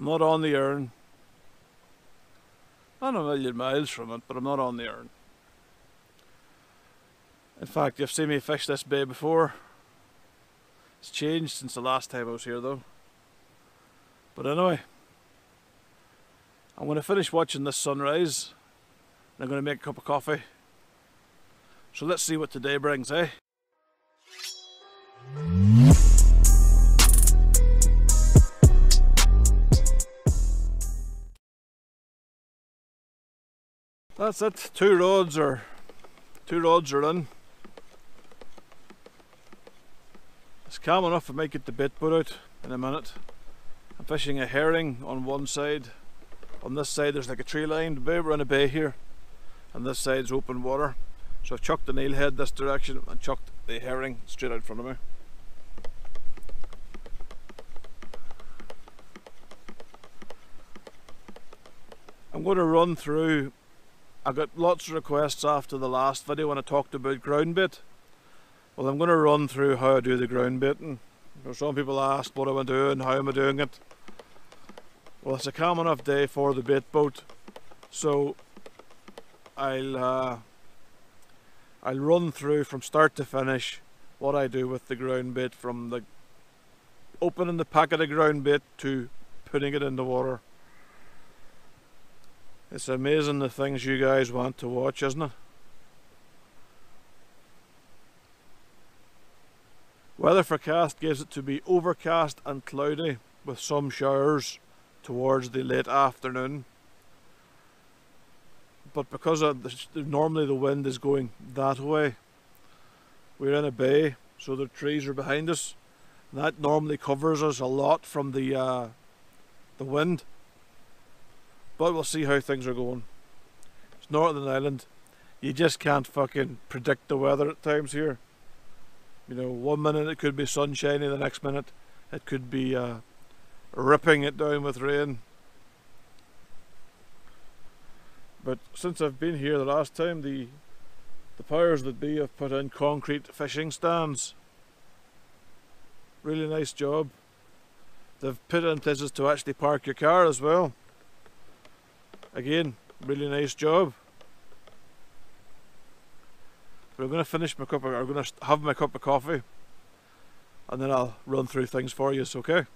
I'm not on the Erne. Not a million miles from it, but I'm not on the Erne. In fact, you've seen me fish this bay before. It's changed since the last time I was here though. But anyway, I'm going to finish watching this sunrise. And I'm going to make a cup of coffee. So let's see what today brings, eh? That's it. Two rods are two rods are in. It's calm enough I might get the bait put out in a minute. I'm fishing a herring on one side. On this side there's like a tree lined bay, we're in a bay here. And this side's open water. So I've chucked the nail head this direction and chucked the herring straight out in front of me. I'm going to run through I got lots of requests after the last video when I talked about ground bait. Well, I'm going to run through how I do the ground baiting. Some people asked what am I doing, how am I doing it. Well, it's a calm enough day for the bait boat, so I'll uh, I'll run through from start to finish what I do with the ground bait from the opening the packet of ground bait to putting it in the water. It's amazing the things you guys want to watch, isn't it? Weather forecast gives it to be overcast and cloudy with some showers towards the late afternoon. But because the, normally the wind is going that way, we're in a bay, so the trees are behind us. And that normally covers us a lot from the uh, the wind. But we'll see how things are going. It's Northern Ireland. You just can't fucking predict the weather at times here. You know, one minute it could be sunshiny, the next minute it could be uh, ripping it down with rain. But since I've been here the last time, the the powers that be have put in concrete fishing stands. Really nice job. They've put in places to actually park your car as well. Again, really nice job. But I'm going to finish my cup of, I'm going to have my cup of coffee and then I'll run through things for you, it's okay?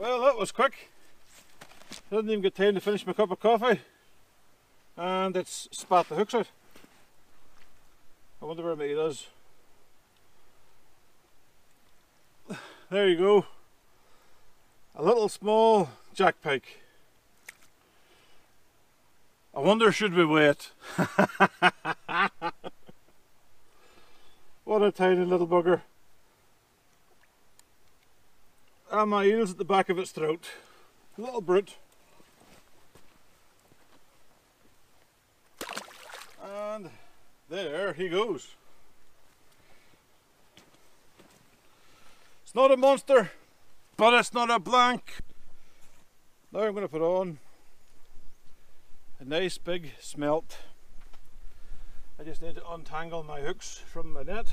Well, that was quick. I didn't even get time to finish my cup of coffee and it's spat the hooks out. I wonder where it is. There you go. A little small jack pike. I wonder should we wait? what a tiny little bugger. And my eel's at the back of its throat. Little brute. And there he goes. It's not a monster, but it's not a blank. Now I'm going to put on a nice big smelt. I just need to untangle my hooks from my net.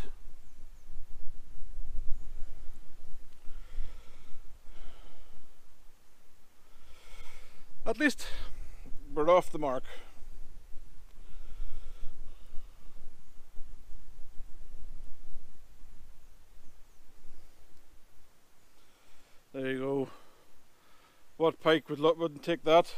At least we're off the mark. There you go. What pike would wouldn't take that?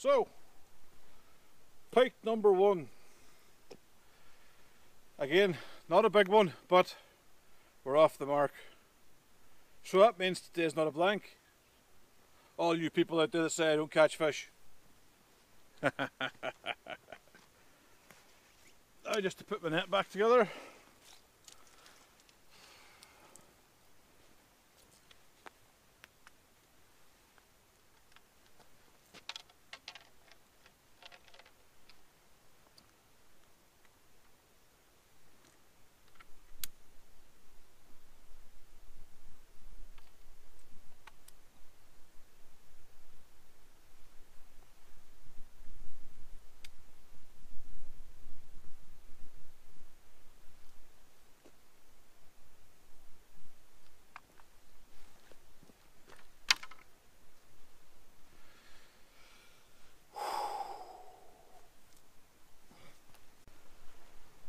So, pike number one. Again, not a big one, but we're off the mark. So that means today's not a blank. All you people out there that say I don't catch fish. now just to put my net back together.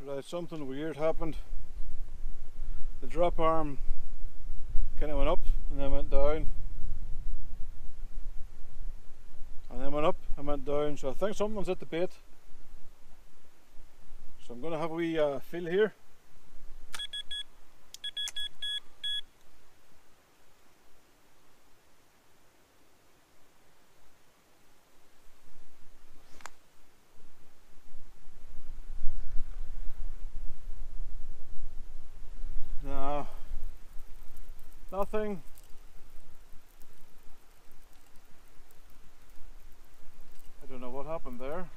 Right, something weird happened. The drop arm kind of went up and then went down. And then went up and went down. So I think something's at the bait. So I'm going to have a wee uh, feel here. No, nothing. I don't know what happened there.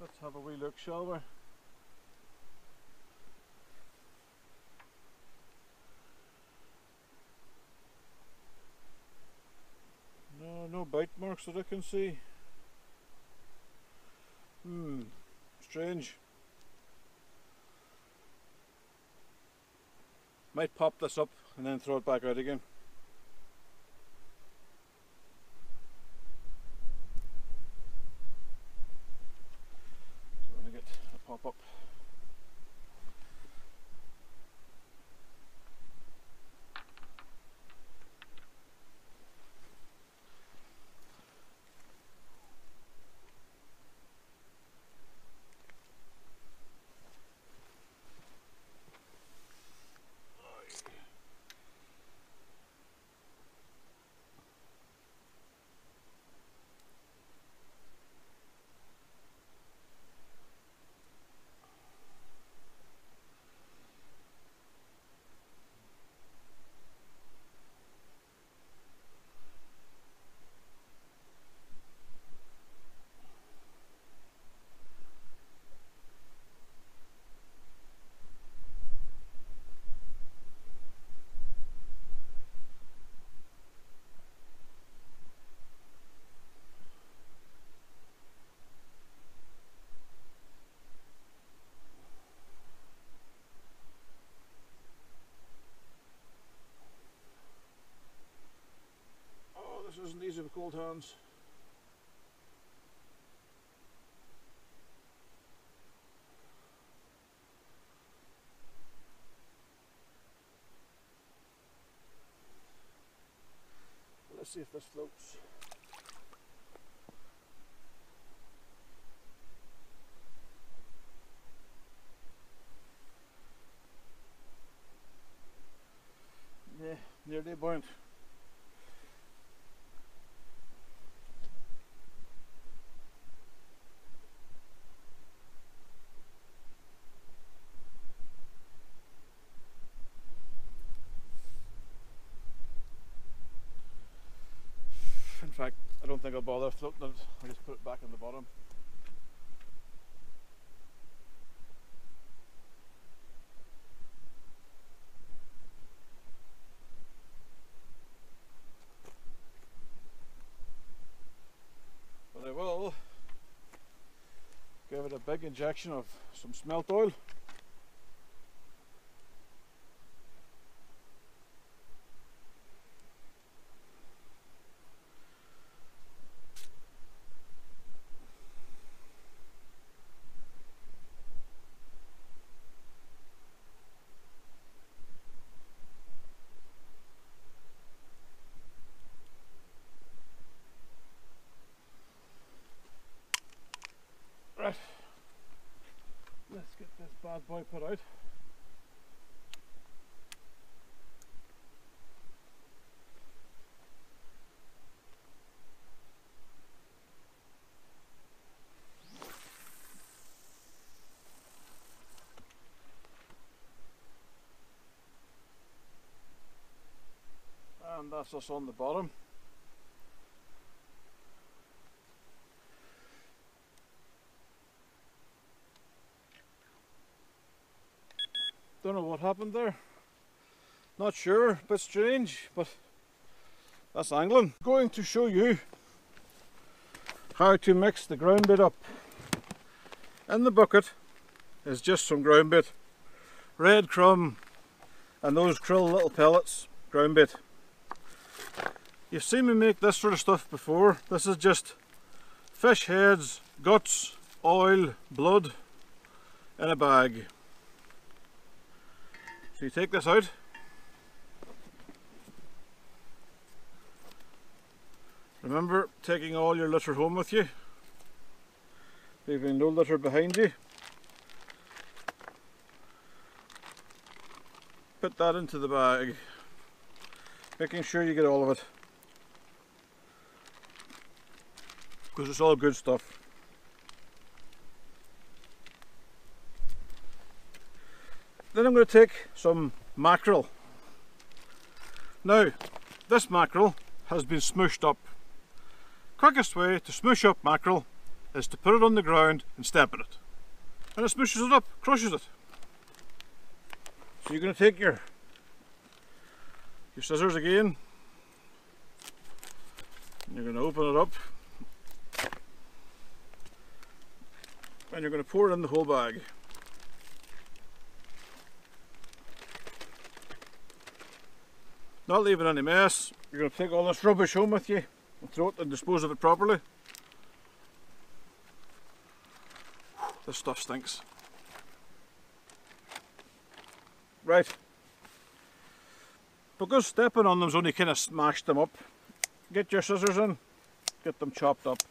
Let's have a wee look, shall we? No, marks that I can see. Hmm, strange. Might pop this up and then throw it back out again. So I'm gonna get a pop up. Oh, this hands. Let's see if this floats. Yeah, nearly buoyant. In fact, I I'll bother floating it. I'll just put it back in the bottom. But I will give it a big injection of some smelt oil. That's us on the bottom. Don't know what happened there. Not sure, bit strange, but that's angling. Going to show you how to mix the ground bait up. In the bucket is just some ground bait, red crumb and those krill little pellets, ground bait. You've seen me make this sort of stuff before. This is just fish heads, guts, oil, blood in a bag. So you take this out. Remember taking all your litter home with you, leaving no litter behind you. Put that into the bag, making sure you get all of it. Because it's all good stuff. Then I'm going to take some mackerel. Now, this mackerel has been smushed up. Quickest way to smush up mackerel is to put it on the ground and step in it. And it smushes it up, crushes it. So you're going to take your your scissors again. You're going to open it up. And you're going to pour it in the whole bag. Not leaving any mess. You're going to take all this rubbish home with you and throw it and dispose of it properly. This stuff stinks. Right. Because stepping on them's only kind of smashed them up. Get your scissors in, get them chopped up.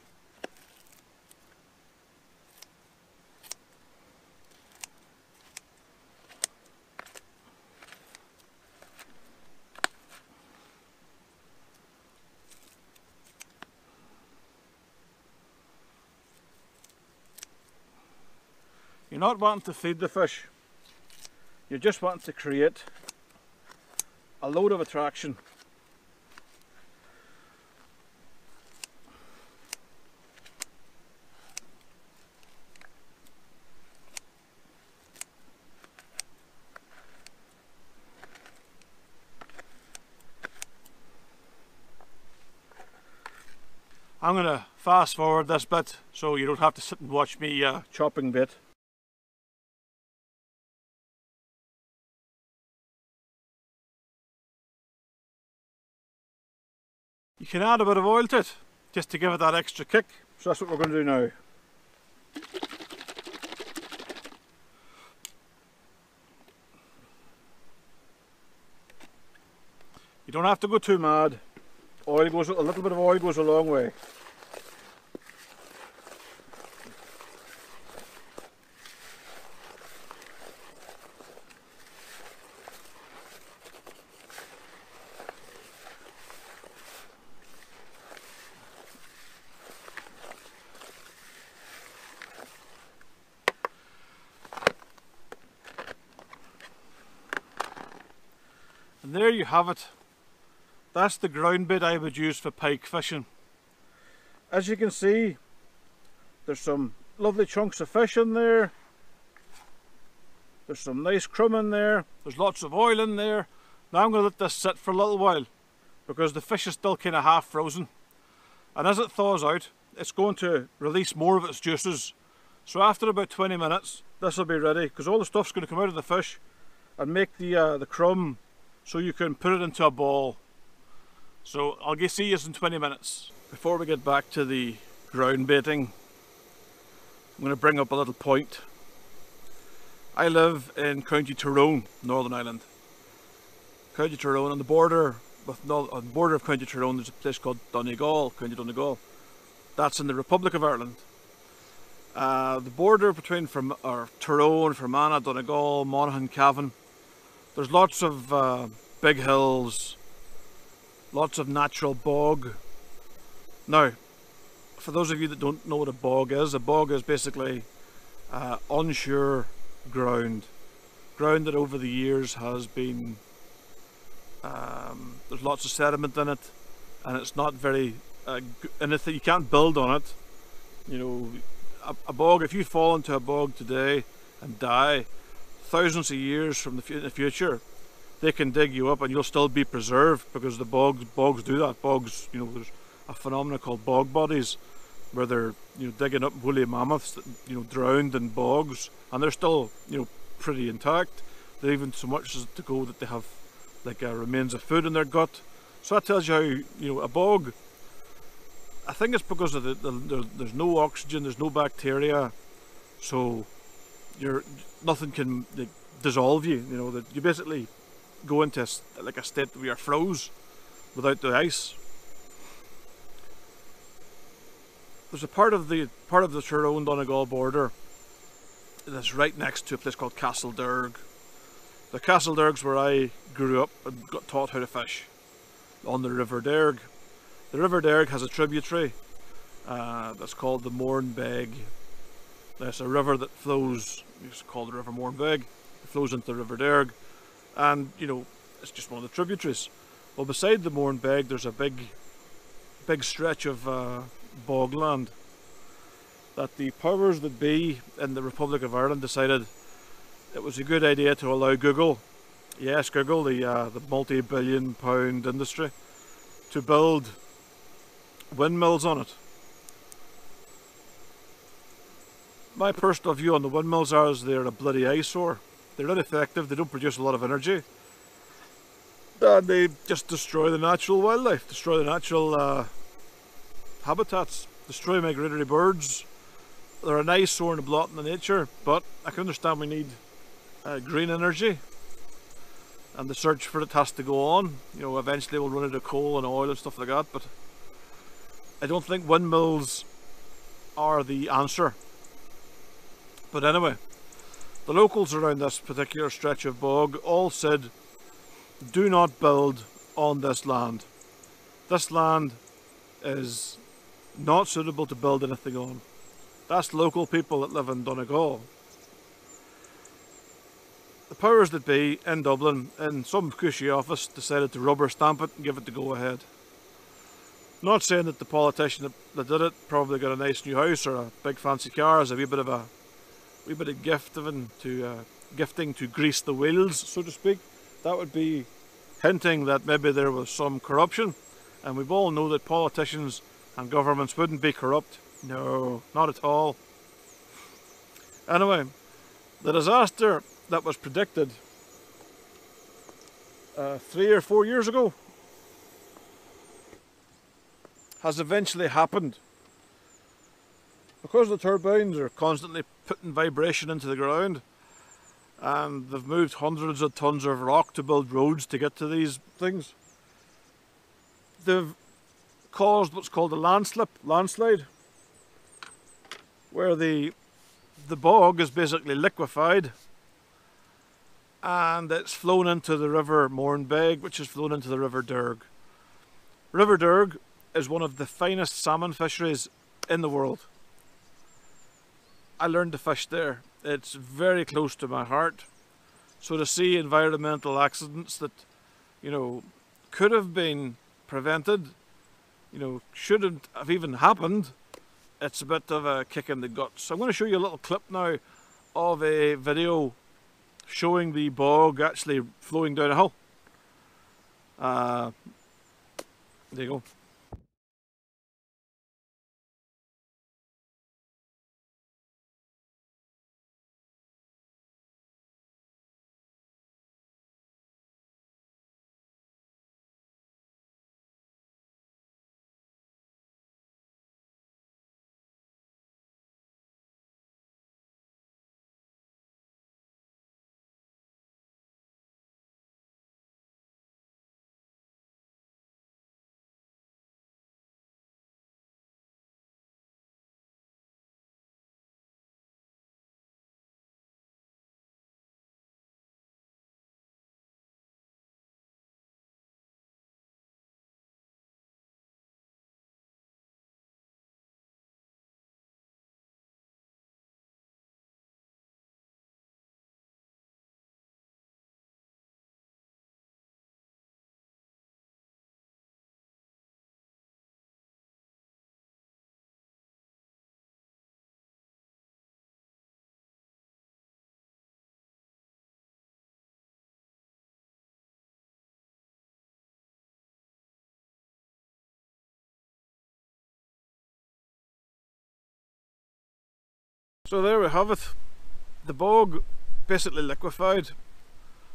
Not wanting to feed the fish. You're just wanting to create a load of attraction. I'm going to fast forward this bit so you don't have to sit and watch me uh, chopping bit. You can add a bit of oil to it, just to give it that extra kick. So that's what we're going to do now. You don't have to go too mad. Oil goes a little bit of oil goes a long way. And there you have it. That's the ground bait I would use for pike fishing. As you can see, there's some lovely chunks of fish in there. There's some nice crumb in there. There's lots of oil in there. Now I'm going to let this sit for a little while because the fish is still kind of half frozen. And as it thaws out, it's going to release more of its juices. So after about 20 minutes, this will be ready because all the stuff's going to come out of the fish and make the, uh, the crumb so you can put it into a ball. So I'll get see you in 20 minutes. Before we get back to the ground baiting, I'm going to bring up a little point. I live in County Tyrone, Northern Ireland. County Tyrone on the border with on the border of County Tyrone there's a place called Donegal, County Donegal. That's in the Republic of Ireland. Uh, the border between from or Tyrone, Fermanagh, Donegal, Monaghan, Cavan. There's lots of uh, big hills, lots of natural bog. Now, for those of you that don't know what a bog is, a bog is basically uh, ground, ground that over the years has been um, there's lots of sediment in it, and it's not very uh, anything. You can't build on it. You know, a, a, bog. If you fall into a bog today and die, thousands of years from the, the future, they can dig you up and you'll still be preserved because the bogs bogs do that. Bogs, you know, there's a phenomenon called bog bodies where they're you know digging up woolly mammoths that you know drowned in bogs and they're still you know pretty intact. They even so much as to go that they have like uh, remains of food in their gut. So that tells you how you know a bog. I think it's because of the, the, the there's no oxygen, there's no bacteria, so you're nothing can like, dissolve you. You know that you basically go into like a state where you're froze without the ice. There's a part of the part of the Tyrone Donegal border that's right next to a place called Castlederg. The Castlederg's where I grew up and got taught how to fish on the River Derg. The River Derg has a tributary uh, that's called the Mournbeg. There's a river that flows, it's called the River Mournbeg. It flows into the River Derg and you know it's just one of the tributaries. Well, beside the Mournbeg, there's a big, big stretch of uh, bogland that the powers that be in the Republic of Ireland decided it was a good idea to allow Google, yes, Google, the uh, the multi-billion-pound industry, to build windmills on it. My personal view on the windmills is they're a bloody eyesore. They're ineffective, they don't produce a lot of energy. And they just destroy the natural wildlife, destroy the natural uh, habitats, destroy migratory birds. They're an eyesore and a blot in the nature, but I can understand we need uh, green energy and the search for it has to go on. You know, eventually we'll run out of coal and oil and stuff like that, but I don't think windmills are the answer. But anyway, the locals around this particular stretch of bog all said, do not build on this land. This land is not suitable to build anything on. That's local people that live in Donegal. The powers that be in Dublin, in some cushy office, decided to rubber stamp it and give it the go ahead. Not saying that the politician that did it probably got a nice new house or a big fancy car as a wee bit of a wee bit of gifting to uh, gifting to grease the wheels, so to speak. That would be hinting that maybe there was some corruption, and we all know that politicians and governments wouldn't be corrupt. No, not at all. Anyway, the disaster that was predicted uh, three or four years ago has eventually happened. Because the turbines are constantly putting vibration into the ground and they've moved hundreds of tons of rock to build roads to get to these things, they've caused what's called a landslip, landslide, where the the bog is basically liquefied and it's flown into the river Mournbeg, which is flown into the river Derg. River Derg is one of the finest salmon fisheries in the world. I learned to fish there. It's very close to my heart. So to see environmental accidents that, you know, could have been prevented, you know, shouldn't have even happened, it's a bit of a kick in the guts. So I'm going to show you a little clip now of a video showing the bog actually flowing down a hill. Uh, there you go. So there we have it. The bog basically liquefied.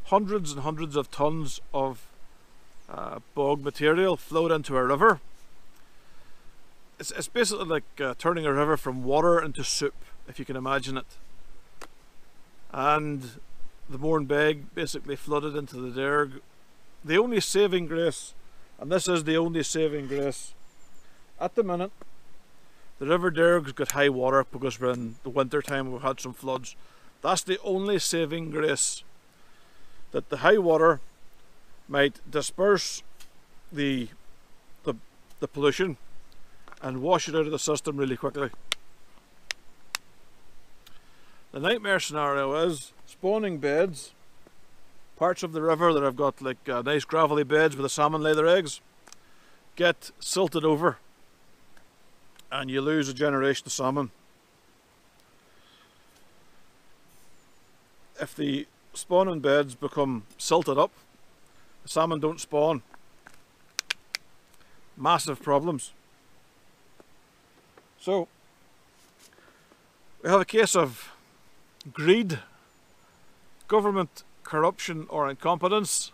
Hundreds and hundreds of tons of uh, bog material flowed into a river. It's, it's basically like uh, turning a river from water into soup, if you can imagine it. And the Mourne Beg basically flooded into the Derg. The only saving grace, and this is the only saving grace, at the minute, the River Derg's got high water because we're in the winter time, we've had some floods. That's the only saving grace that the high water might disperse the, the, the pollution and wash it out of the system really quickly. The nightmare scenario is spawning beds, parts of the river that have got like uh, nice gravelly beds where the salmon lay their eggs, get silted over and you lose a generation of salmon. If the spawning beds become silted up, the salmon don't spawn. Massive problems. So, we have a case of greed, government corruption or incompetence,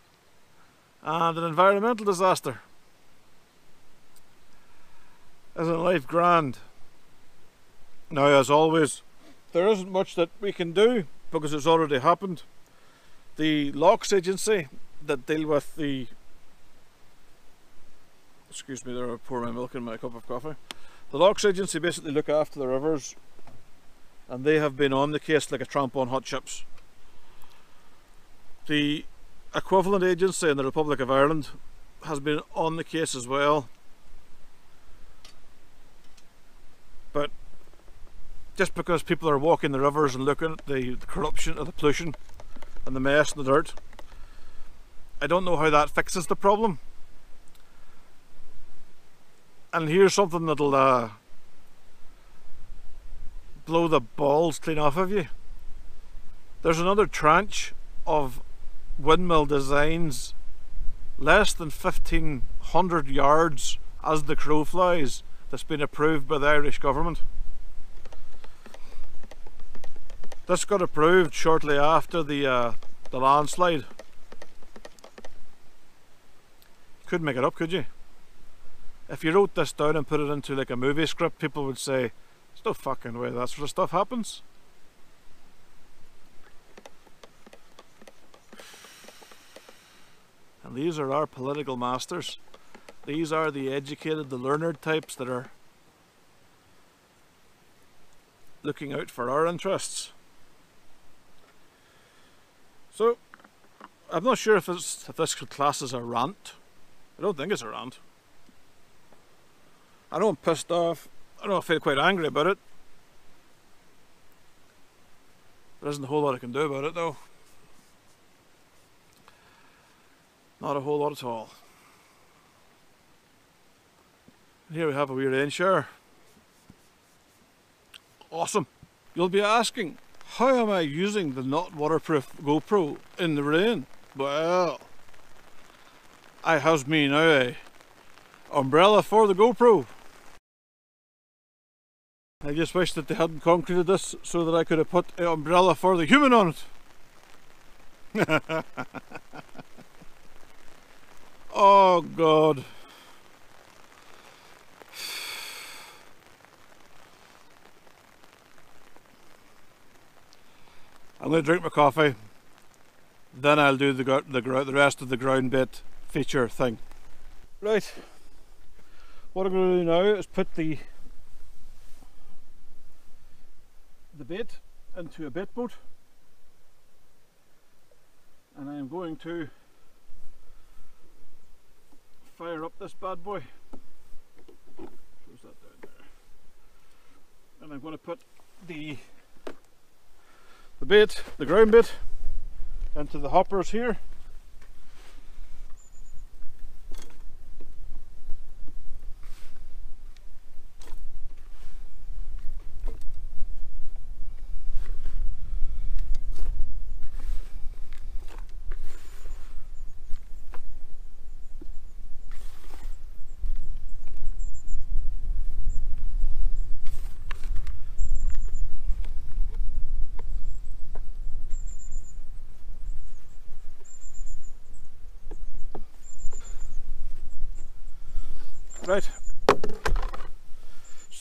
and an environmental disaster. Isn't life grand? Now, as always, there isn't much that we can do because it's already happened. The Loughs agency that deal with the excuse me there I pour my milk in my cup of coffee the Loughs agency basically look after the rivers and they have been on the case like a tramp on hot chips the equivalent agency in the Republic of Ireland has been on the case as well but just because people are walking the rivers and looking at the, the corruption of the pollution and the mess and the dirt I don't know how that fixes the problem. And here's something that'll uh, blow the balls clean off of you. There's another tranche of windmill designs less than 1500 yards as the crow flies that's been approved by the Irish government. This got approved shortly after the uh, the landslide Couldn't make it up, could you? If you wrote this down and put it into like a movie script, people would say, there's no fucking way that sort of stuff happens. And these are our political masters. These are the educated, the learned types that are looking out for our interests. So, I'm not sure if, if this class is a rant I don't think it's a rant. I know I'm pissed off. I know I feel quite angry about it. There isn't a whole lot I can do about it though. Not a whole lot at all. Here we have a wee rain shower. Awesome. You'll be asking, how am I using the not waterproof GoPro in the rain? Well, I has me now a umbrella for the GoPro. I just wish that they hadn't concreted this so that I could have put an umbrella for the human on it. oh God. I'm going to drink my coffee, then I'll do the, the, the rest of the ground bit feature thing. Right, what I'm going to do now is put the the bait into a bait boat and I am going to fire up this bad boy. And I'm going to put the the bait, the ground bait, into the hoppers here.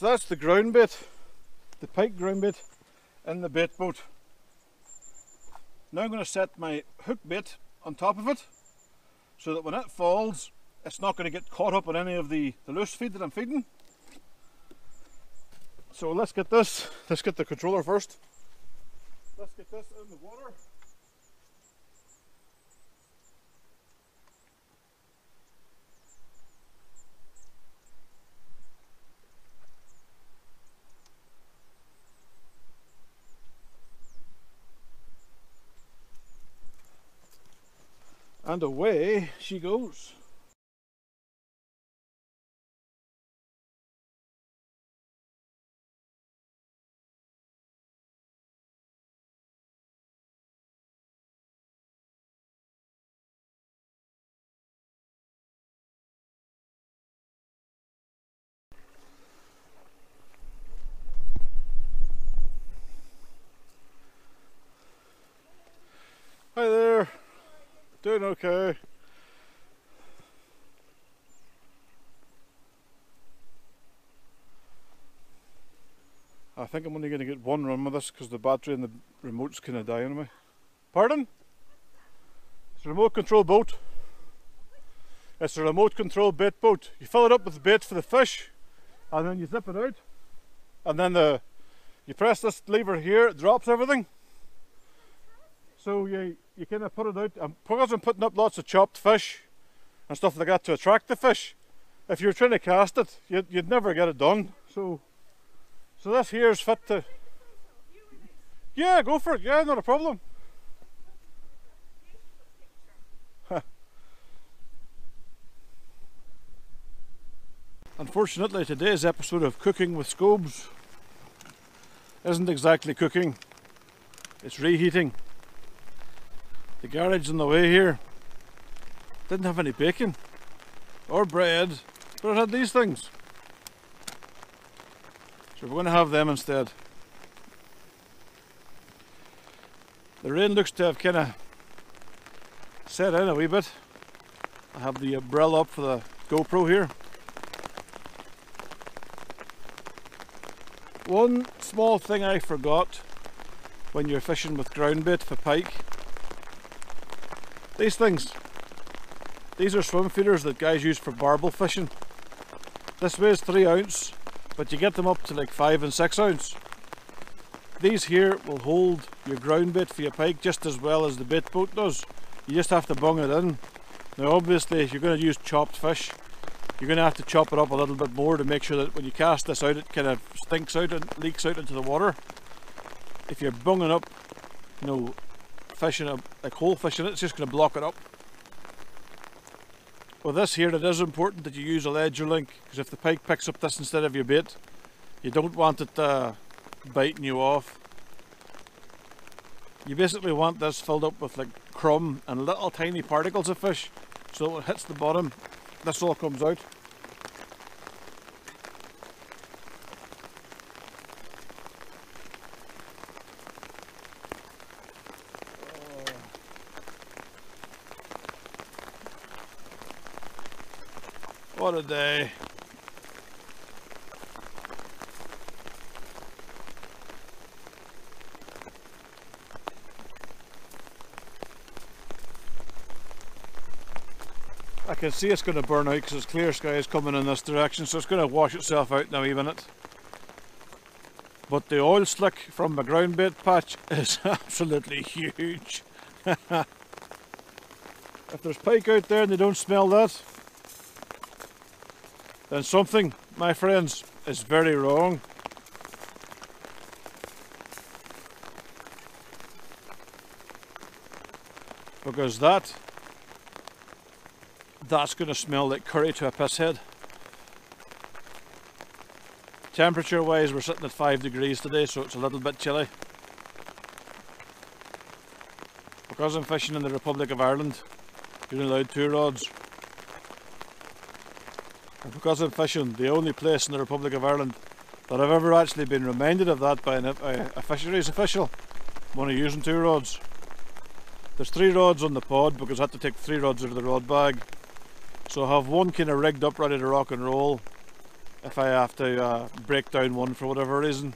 That's the ground bait, the pike ground bait in the bait boat. Now I'm going to set my hook bait on top of it so that when it falls it's not going to get caught up in any of the, the loose feed that I'm feeding. So let's get this, let's get the controller first. Let's get this in the water. And away she goes. Hi there. Doing okay. I think I'm only going to get one run with this because the battery and the remote's kind of dying on me. Pardon? It's a remote control boat. It's a remote control bait boat. You fill it up with bait for the fish and then you zip it out and then the you press this lever here, it drops everything. So you you kind of put it out. Um, because I'm putting up lots of chopped fish and stuff like that to attract the fish, if you're trying to cast it, you'd, you'd never get it done. So, so this here is fit to. Yeah, go for it. Yeah, not a problem. Unfortunately, today's episode of Cooking with Scobes isn't exactly cooking, it's reheating. The garage on the way here didn't have any bacon or bread, but it had these things. So we're going to have them instead. The rain looks to have kind of set in a wee bit. I have the umbrella up for the GoPro here. One small thing I forgot when you're fishing with ground bait for pike these things. These are swim feeders that guys use for barbel fishing. This weighs 3 ounce, but you get them up to like 5 and 6 ounce. These here will hold your ground bait for your pike just as well as the bait boat does. You just have to bung it in. Now obviously if you're going to use chopped fish, you're going to have to chop it up a little bit more to make sure that when you cast this out it kind of stinks out and leaks out into the water. If you're bunging up, you know, fishing a, like fishing it, it's just going to block it up. With this here, it is important that you use a ledger link because if the pike picks up this instead of your bait, you don't want it uh, biting you off. You basically want this filled up with like crumb and little tiny particles of fish so when it hits the bottom, this all comes out. A. I can see it's going to burn out because there's clear skies coming in this direction so it's going to wash itself out now even it. But the oil slick from the ground bait patch is absolutely huge. if there's pike out there and they don't smell that, then something, my friends, is very wrong. Because that, that's going to smell like curry to a piss head. Temperature wise we're sitting at 5 degrees today so it's a little bit chilly. Because I'm fishing in the Republic of Ireland, you're allowed two rods because I'm fishing the only place in the Republic of Ireland that I've ever actually been reminded of that by an, a, a fisheries official, I'm only using two rods. There's three rods on the pod because I had to take three rods out of the rod bag. So I have one kind of rigged up ready to rock and roll if I have to uh, break down one for whatever reason.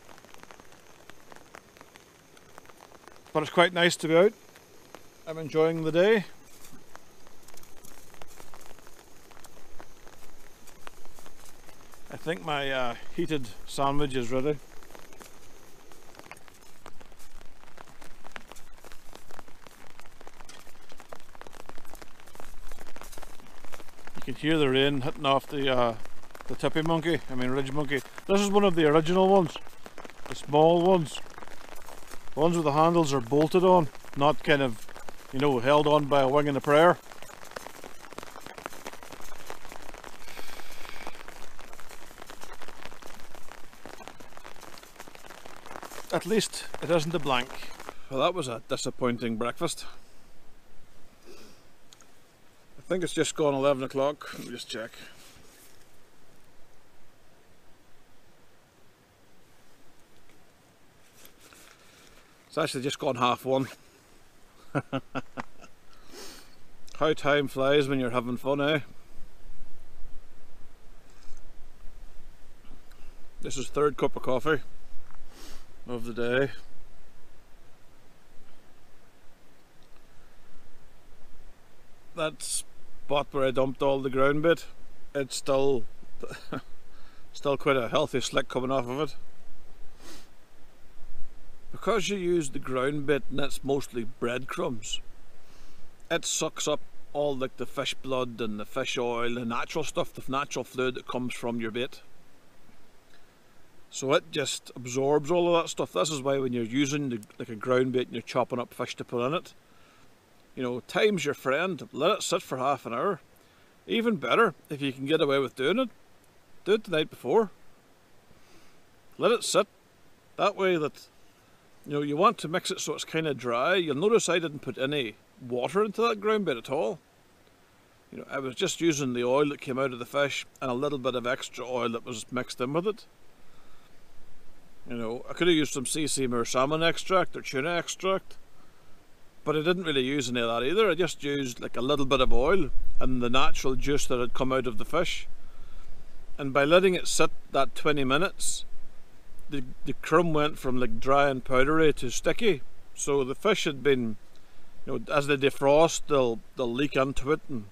But it's quite nice to be out. I'm enjoying the day. Think my uh, heated sandwich is ready. You can hear the rain hitting off the uh, the tippy monkey, I mean ridge monkey. This is one of the original ones, the small ones. The ones with the handles are bolted on, not kind of, you know, held on by a wing and a prayer. At least it isn't a blank. Well, that was a disappointing breakfast. I think it's just gone 11 o'clock. Let me just check. It's actually just gone half one. How time flies when you're having fun, eh? This is third cup of coffee of the day. That spot where I dumped all the ground bait, it's still still quite a healthy slick coming off of it. Because you use the ground bait and it's mostly breadcrumbs, it sucks up all like the fish blood and the fish oil, the natural stuff, the natural fluid that comes from your bait. So it just absorbs all of that stuff. This is why when you're using the, like a ground bait and you're chopping up fish to put in it, you know, time's your friend. Let it sit for half an hour. Even better, if you can get away with doing it, do it the night before. Let it sit. That way that, you know, you want to mix it so it's kind of dry. You'll notice I didn't put any water into that ground bait at all. You know, I was just using the oil that came out of the fish and a little bit of extra oil that was mixed in with it. You know, I could have used some sea or salmon extract or tuna extract, but I didn't really use any of that either. I just used like a little bit of oil and the natural juice that had come out of the fish. And by letting it sit that 20 minutes, the, the crumb went from like dry and powdery to sticky. So the fish had been, you know, as they defrost, they'll they'll leak into it, and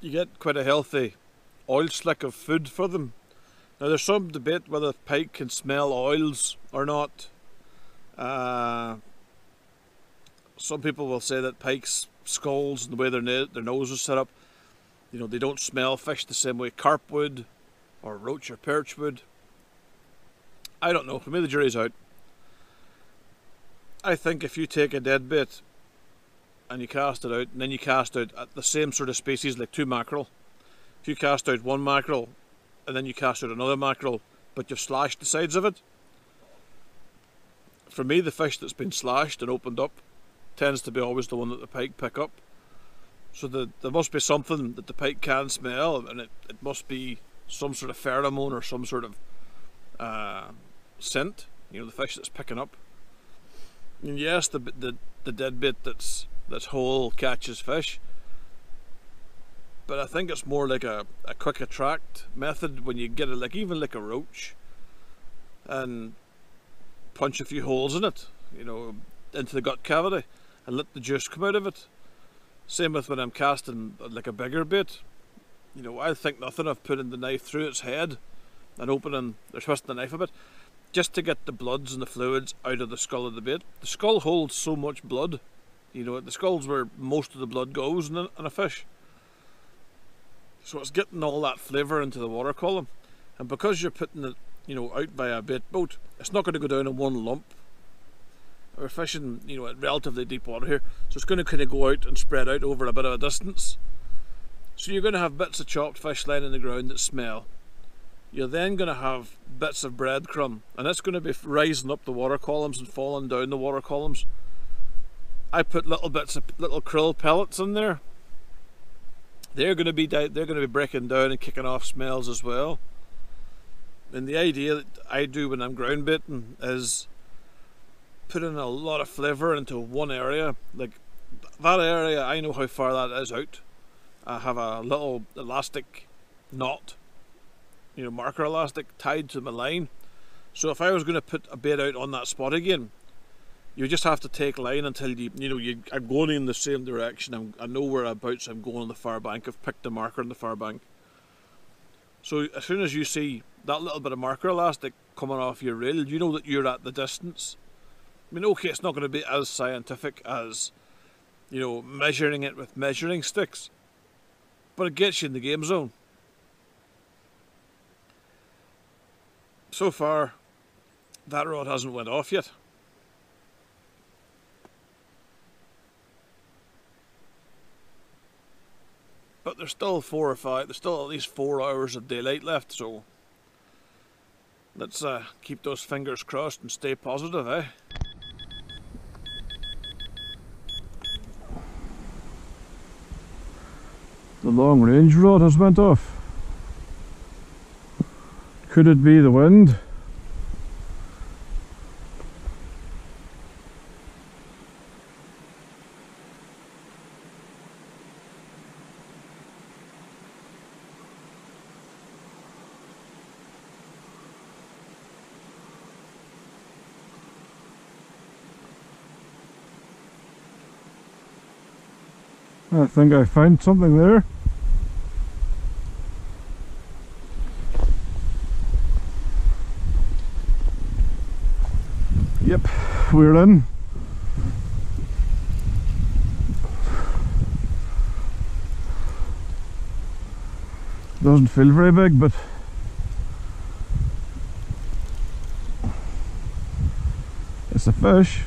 you get quite a healthy oil slick of food for them. Now there's some debate whether pike can smell oils or not. Uh, some people will say that pike's skulls and the way their, their nose is set up, you know, they don't smell fish the same way carp would, or roach or perch would. I don't know. For me, the jury's out. I think if you take a dead bait and you cast it out, and then you cast out at the same sort of species, like two mackerel. If you cast out one mackerel and then you cast out another mackerel, but you've slashed the sides of it. For me, the fish that's been slashed and opened up tends to be always the one that the pike pick up. So the, there must be something that the pike can smell, and it, it must be some sort of pheromone or some sort of uh, scent. You know, the fish that's picking up. And yes, the the the dead bit that's that's whole catches fish, but I think it's more like a, a quick attract method when you get it like even like a roach and punch a few holes in it you know into the gut cavity and let the juice come out of it. Same with when I'm casting like a bigger bait. You know I think nothing of putting the knife through its head and opening or twisting the knife a bit just to get the bloods and the fluids out of the skull of the bait. The skull holds so much blood you know the skull's where most of the blood goes in a, in a fish so it's getting all that flavour into the water column. And because you're putting it, you know, out by a bait boat, it's not going to go down in one lump. We're fishing, you know, at relatively deep water here, so it's going to kind of go out and spread out over a bit of a distance. So you're going to have bits of chopped fish lying in the ground that smell. You're then going to have bits of breadcrumb, and that's going to be rising up the water columns and falling down the water columns. I put little bits of little krill pellets in there they're going to be they're going to be breaking down and kicking off smells as well. And the idea that I do when I'm ground baiting is putting a lot of flavour into one area. Like that area, I know how far that is out. I have a little elastic knot, you know, marker elastic tied to my line. So if I was going to put a bait out on that spot again, you just have to take line until you, you know, you, I'm going in the same direction. I'm, I know whereabouts I'm going on the far bank. I've picked the marker on the far bank. So as soon as you see that little bit of marker elastic coming off your rail, you know that you're at the distance. I mean, okay, it's not going to be as scientific as, you know, measuring it with measuring sticks, but it gets you in the game zone. So far, that rod hasn't went off yet. But there's still four or five, there's still at least four hours of daylight left, so let's uh, keep those fingers crossed and stay positive, eh? The long range rod has went off. Could it be the wind? I think I found something there. Yep, we're in. Doesn't feel very big, but it's a fish.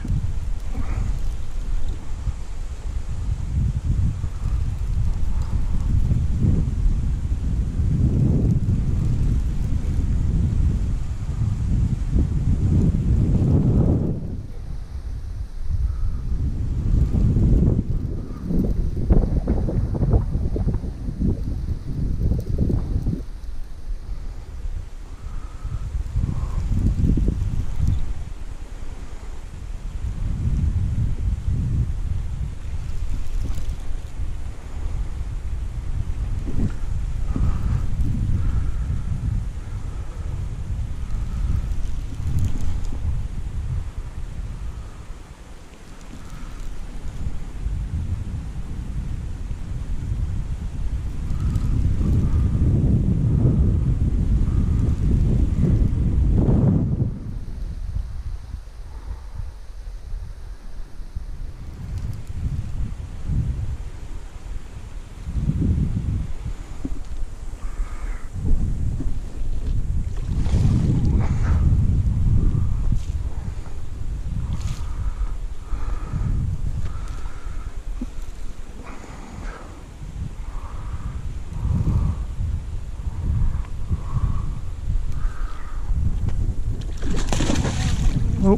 Oh,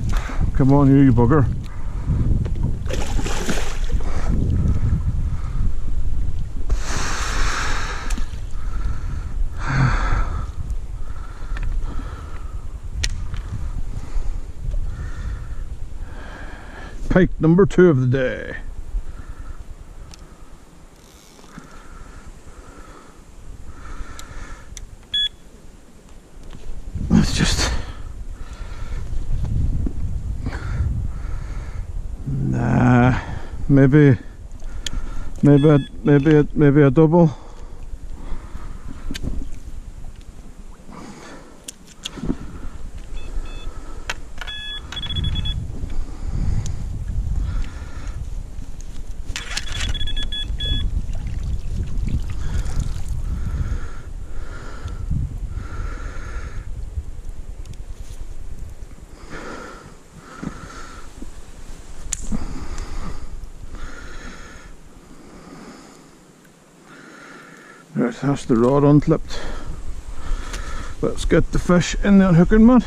come on here, you bugger. Pike number two of the day. Maybe, maybe, a, maybe, a, maybe a double. Right, that's the rod unclipped. Let's get the fish in the unhooking mud.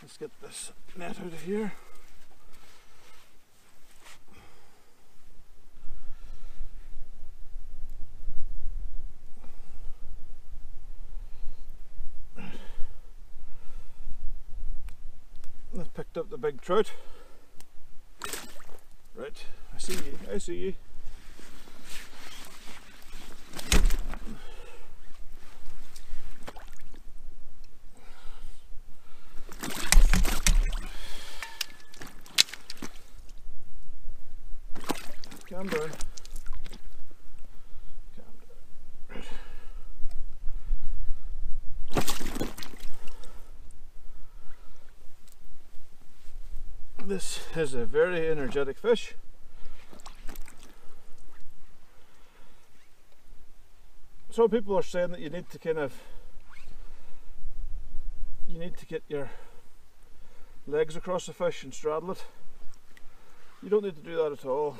Let's get this net out of here. Let's picked up the big trout. See you, I see you. Down. This is a very energetic fish. Some people are saying that you need to kind of you need to get your legs across the fish and straddle it. You don't need to do that at all.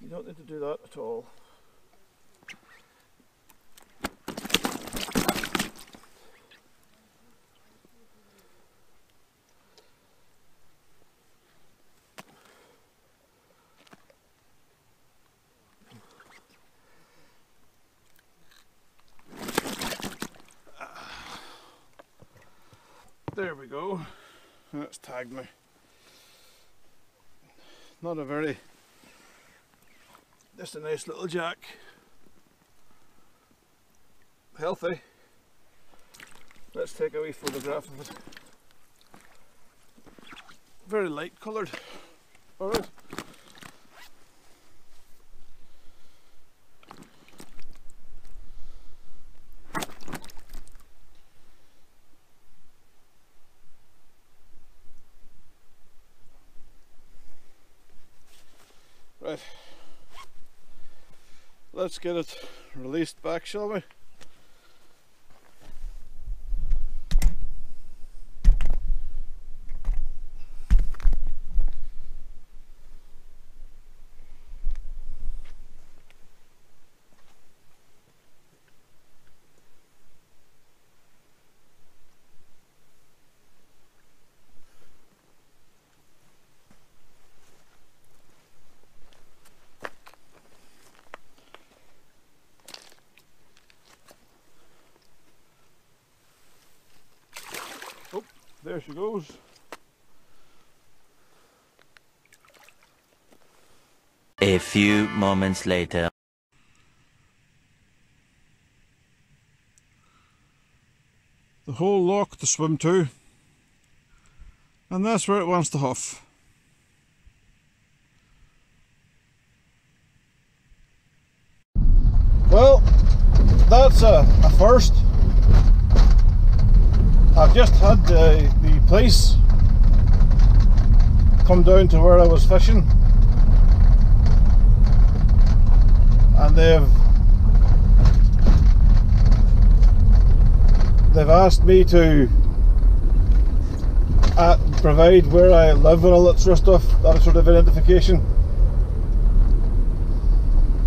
You don't need to do that at all. There we go. Me. Not a very, just a nice little jack. Healthy. Let's take a wee photograph of it. Very light coloured. Alright. Right. Let's get it released back, shall we? There she goes. A few moments later. The whole lock to swim to. And that's where it wants to huff. Well, that's a, a first. I've just had the, the police come down to where I was fishing and they've they've asked me to uh, provide where I live and all that sort of stuff, that sort of identification.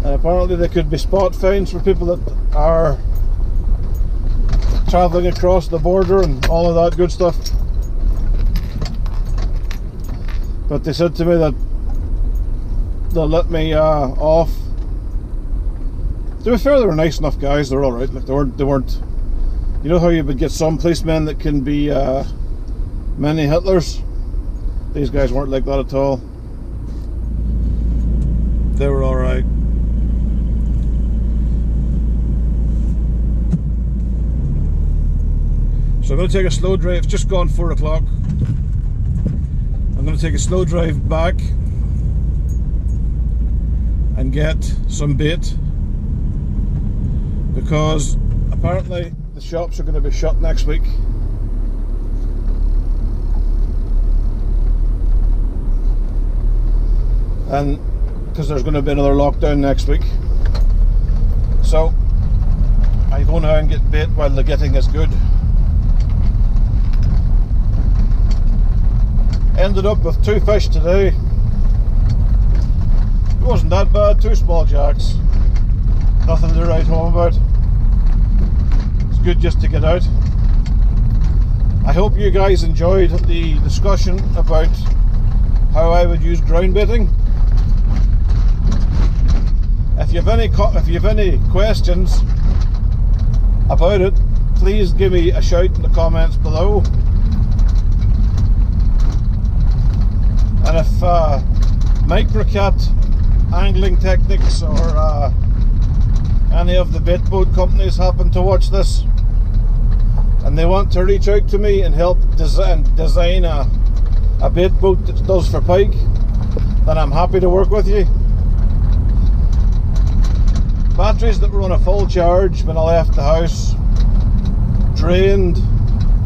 And apparently there could be spot fines for people that are travelling across the border and all of that good stuff. But they said to me that they'll let me uh, off. To be fair, they were nice enough guys. They're all right. Like they weren't. They weren't. You know how you would get some policemen that can be uh, many Hitlers. These guys weren't like that at all. They were all right. So I'm going to take a slow drive, it's just gone 4 o'clock. I'm going to take a slow drive back and get some bait because apparently the shops are going to be shut next week. And because there's going to be another lockdown next week. So I go now and get bait while the getting is good. Ended up with two fish today. It wasn't that bad, two small jacks. Nothing to write home about. It's good just to get out. I hope you guys enjoyed the discussion about how I would use ground baiting. If you have any if you have any questions, about it, please give me a shout in the comments below. And if uh, Microcat Angling Technics or uh, any of the bait boat companies happen to watch this and they want to reach out to me and help design, design a, a bait boat that does for pike, then I'm happy to work with you. Batteries that were on a full charge when I left the house drained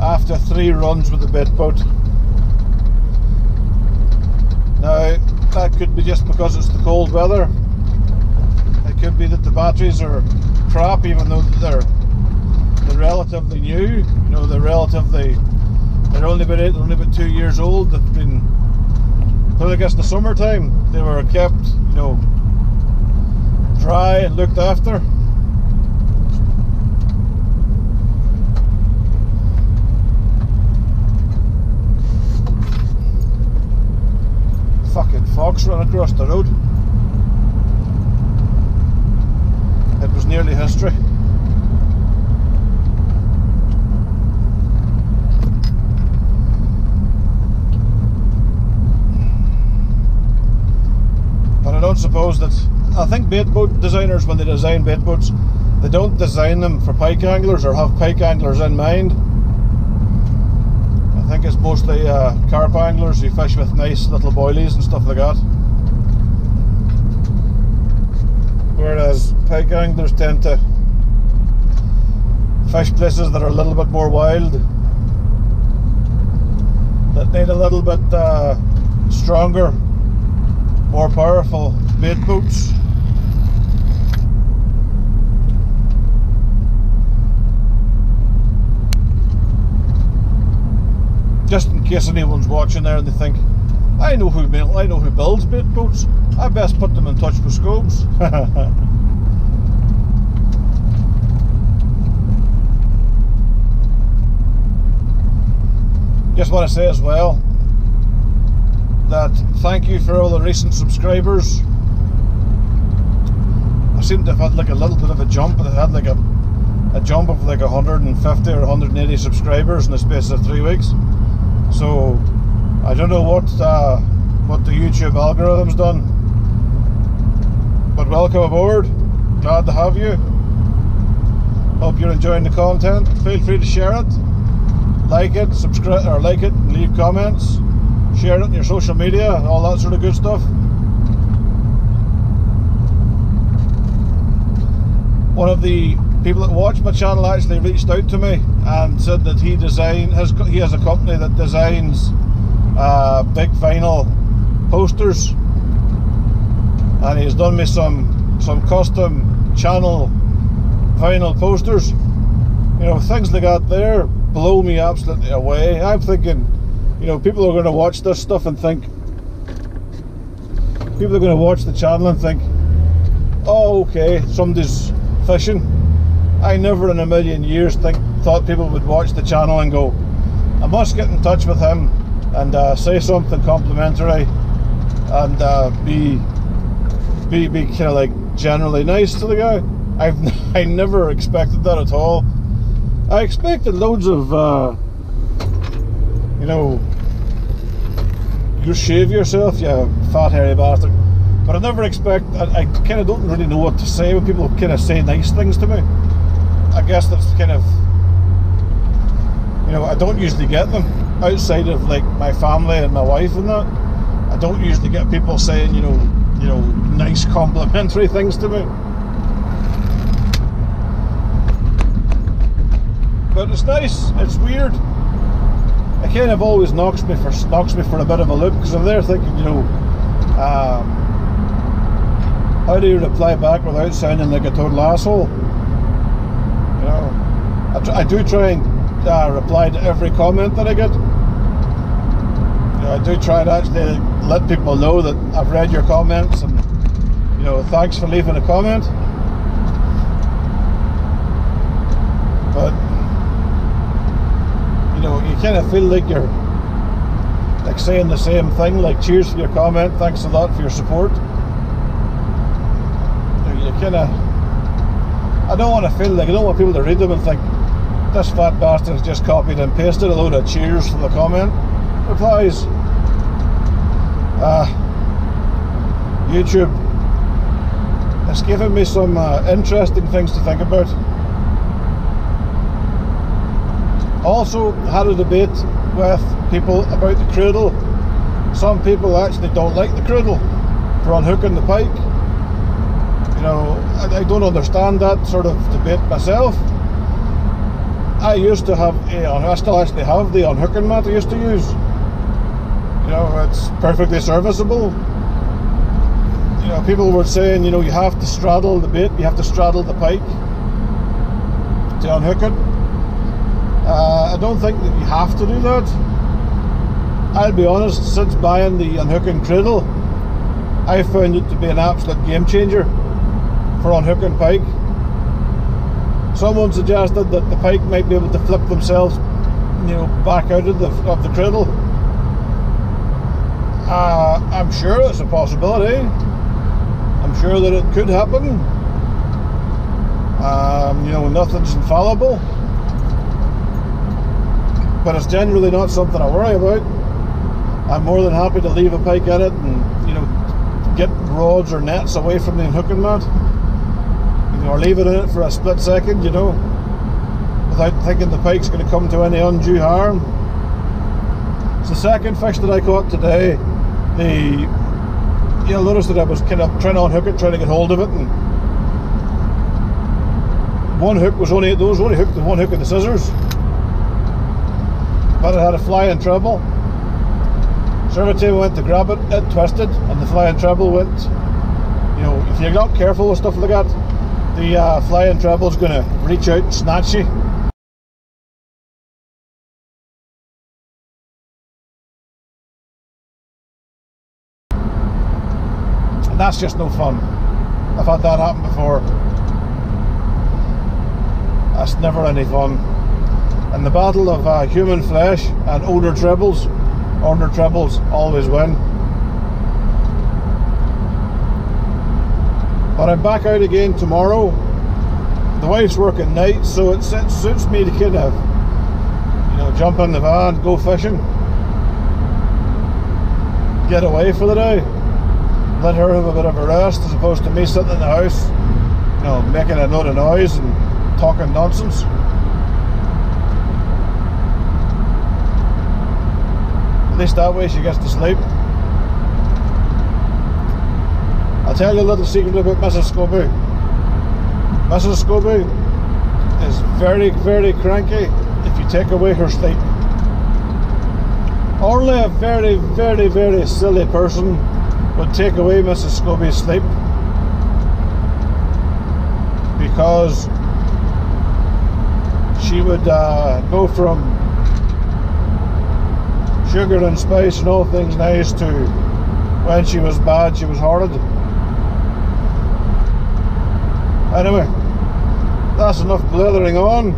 after three runs with the bait boat. Now, that could be just because it's the cold weather. It could be that the batteries are crap even though they're they're relatively new. You know, they're relatively they're only about eight, only about two years old. They've been but I guess in the summertime they were kept, you know, dry and looked after. Fucking fox ran across the road. It was nearly history. But I don't suppose that I think bait boat designers when they design bait boats they don't design them for pike anglers or have pike anglers in mind. I think it's mostly uh, carp anglers who fish with nice little boilies and stuff like that. Whereas pike anglers tend to fish places that are a little bit more wild, that need a little bit uh, stronger, more powerful bait boats. Just in case anyone's watching there and they think, I know who I know who builds bait boats. I best put them in touch with Scopes. Just want to say as well that thank you for all the recent subscribers. I seem to have had like a little bit of a jump, but I had like a a jump of like 150 or 180 subscribers in the space of three weeks. So I don't know what uh, what the YouTube algorithm's done, but welcome aboard. Glad to have you. Hope you're enjoying the content. Feel free to share it, like it, subscribe or like it, leave comments. Share it on your social media, all that sort of good stuff. One of the people that watch my channel actually reached out to me and said that he design has he has a company that designs uh, big vinyl posters, and he's done me some some custom channel vinyl posters. You know, things like that there blow me absolutely away. I'm thinking, you know, people are going to watch this stuff and think, people are going to watch the channel and think, oh, okay, somebody's fishing. I never in a million years think thought people would watch the channel and go, I must get in touch with him and uh, say something complimentary and uh, be be be kind of like generally nice to the guy. I've I never expected that at all. I expected loads of uh, you know you shave yourself, you fat hairy bastard. But I never expect. I, I kind of don't really know what to say when people kind of say nice things to me. I guess that's kind of you know I don't usually get them outside of like my family and my wife and that. I don't usually get people saying you know you know nice complimentary things to me. But it's nice. It's weird. It kind of always knocks me for knocks me for a bit of a loop because I'm there thinking you know. Um, how do you reply back without sounding like a total asshole? You know, I, tr- I do try and uh, reply to every comment that I get. You know, I do try to actually let people know that I've read your comments and you know, thanks for leaving a comment. But you know, you kind of feel like you're like saying the same thing, like cheers for your comment, thanks a lot for your support you kind of I don't want to feel like I don't want people to read them and think this fat bastard's just copied and pasted a load of cheers from the comment replies. Uh, YouTube, it's given me some uh, interesting things to think about. Also had a debate with people about the cradle. Some people actually don't like the cradle for unhooking the pike. You know, I, I don't understand that sort of debate myself. I used to have I still actually have the unhooking mat I used to use. You know, it's perfectly serviceable. You know, people were saying, you know, you have to straddle the bait, you have to straddle the pike to unhook it. Uh, I don't think that you have to do that. I'll be honest, since buying the unhooking cradle, I found it to be an absolute game changer for unhooking pike. Someone suggested that the pike might be able to flip themselves, you know, back out of the of the cradle. Uh, I'm sure it's a possibility. I'm sure that it could happen. Um, you know, nothing's infallible but it's generally not something I worry about. I'm more than happy to leave a pike at it and you know get rods or nets away from the hooking mat, or leave it in it for a split second, you know, without thinking the pike's going to come to any undue harm. It's the second fish that I caught today. The you'll notice that I was kind of trying to unhook it, trying to get hold of it, and one hook was only those only hooked the one hook of the scissors but it had a flying treble. So every time I went to grab it, it twisted and the flying treble went, you know, if you're not careful with stuff like that, the uh, flying is going to reach out and snatch you. And that's just no fun. I've had that happen before. That's never any fun. And the battle of uh, human flesh and older trebles, older trebles always win. But I'm back out again tomorrow. The wife's working night, so it suits me to kind of, you know, jump in the van, go fishing, get away for the day, let her have a bit of a rest as opposed to me sitting in the house, you know, making a lot of noise and talking nonsense. At least that way she gets to sleep. I'll tell you a little secret about Mrs. Scobie. Mrs. Scobie is very, very cranky if you take away her sleep. Only a very, very, very silly person would take away Mrs. Scobie's sleep because she would uh, go from sugar and spice and all things nice to when she was bad she was horrid anyway that's enough blithering on.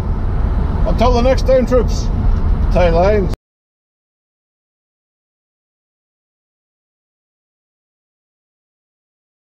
Until the next time troops. Tie lines